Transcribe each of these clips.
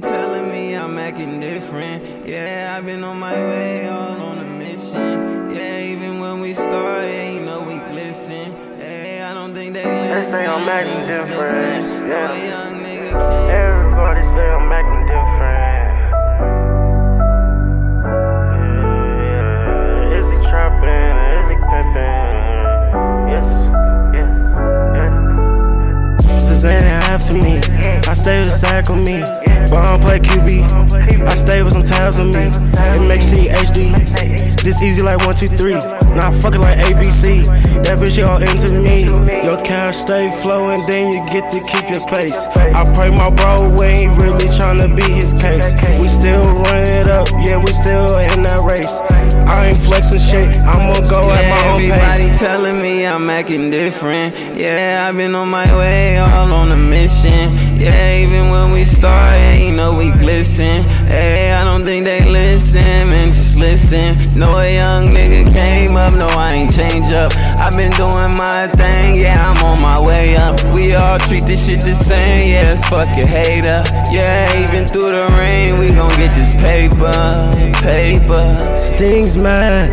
Telling me I'm acting different. Yeah, I've been on my way, all on a mission. Yeah, even when we start, yeah, you know we glisten. Hey, I don't think they listen. They say I'm acting different, yeah. A young nigga can't. Everybody say I'm acting Me. I stay with a sack on me. But I don't play QB. I stay with some tabs on me. It makes C HD. This easy like one, two, three. Nah, fuck it like ABC. That bitch all into me. Your cash stay flowing, then you get to keep your space. I pray my bro we ain't really tryna be his case. We still run it up, yeah, we still in that race. I ain't flexing shit, I'ma go at my own Everybody pace. telling me I'm acting different. Yeah, I've been on my way, all on a mission. Yeah, even when we start, yeah, you know we glisten. Hey, I don't think they listen, man, just listen. No, a young nigga came up, no, I ain't change up. I've been doing my thing, yeah, I'm on my way up. We all treat this shit the same, yeah, it's fuck a hater. Yeah, even through the rain, we gon' get this paper, paper. Stings mad,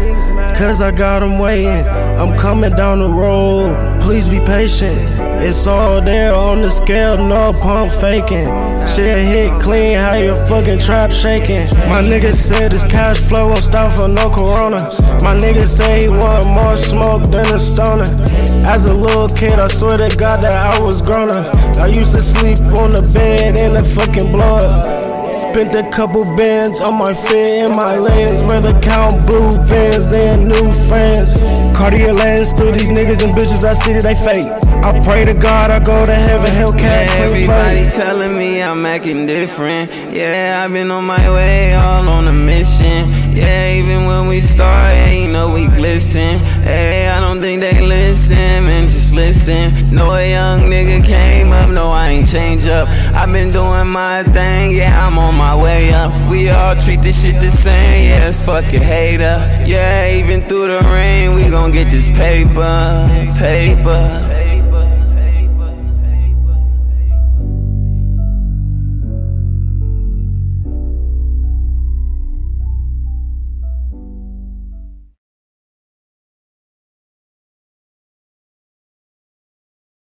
cause I got him waiting. I'm coming down the road, please be patient. It's all there on the scale, no pump faking. Shit hit clean, how your fucking trap shaking. My nigga said his cash flow won't stop for no corona. My nigga say he want more smoke than a stoner. As a little kid, I swear to God that I was grown up. I used to sleep on the bed in the fucking blow up. Spent a couple bands on my fit and my lens. Rather count blue pins than new friends. Cartier lens through these niggas and bitches, I see that they fake. I pray to God I go to heaven, Hellcat, clean everybody telling me I'm acting different. Yeah, I've been on my way, all on a mission. Yeah, even when we start, yeah, you know we glisten. Hey, I don't think they listen, listen. No, a young nigga came up, no, I ain't change up. I've been doing my thing, yeah, I'm on my way up. We all treat this shit the same, yeah, it's fuck a hater. Yeah, even through the rain, we gon' get this paper, paper.